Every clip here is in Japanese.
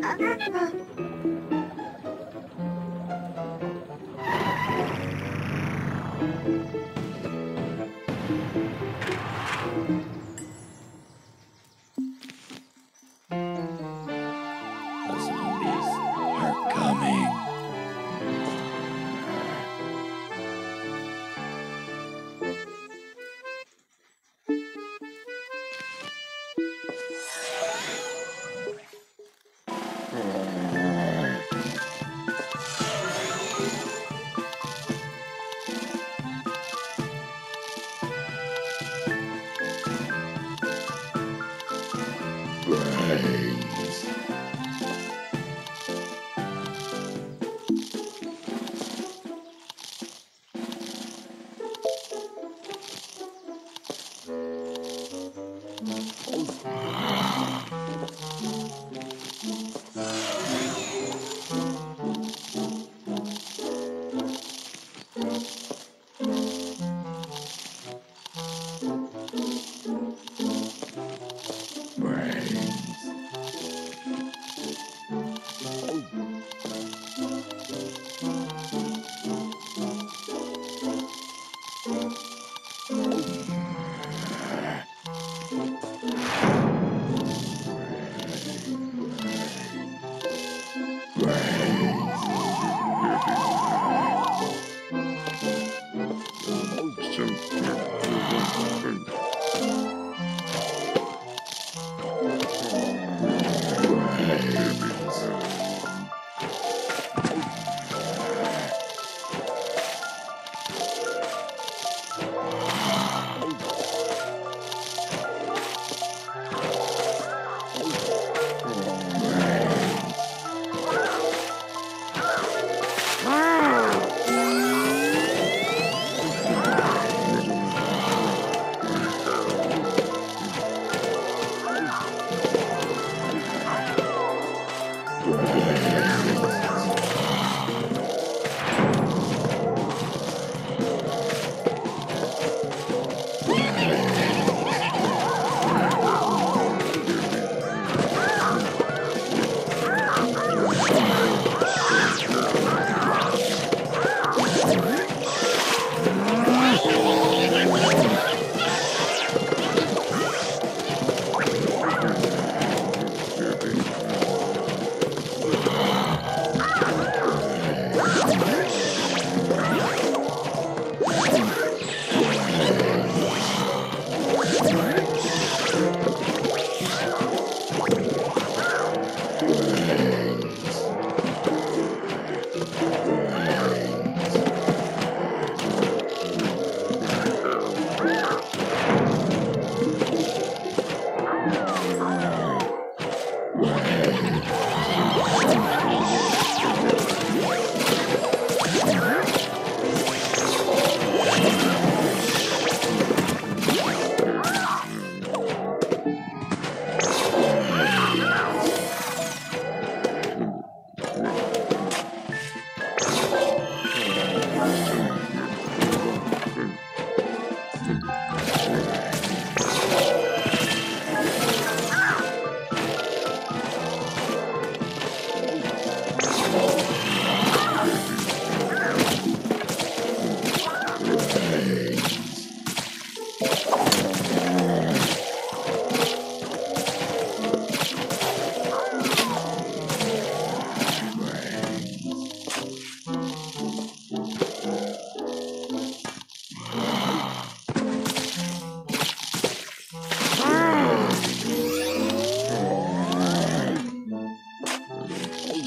あ Hey. word.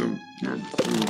so...